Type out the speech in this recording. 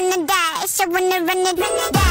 wanna die, I wanna run it, run it, dash.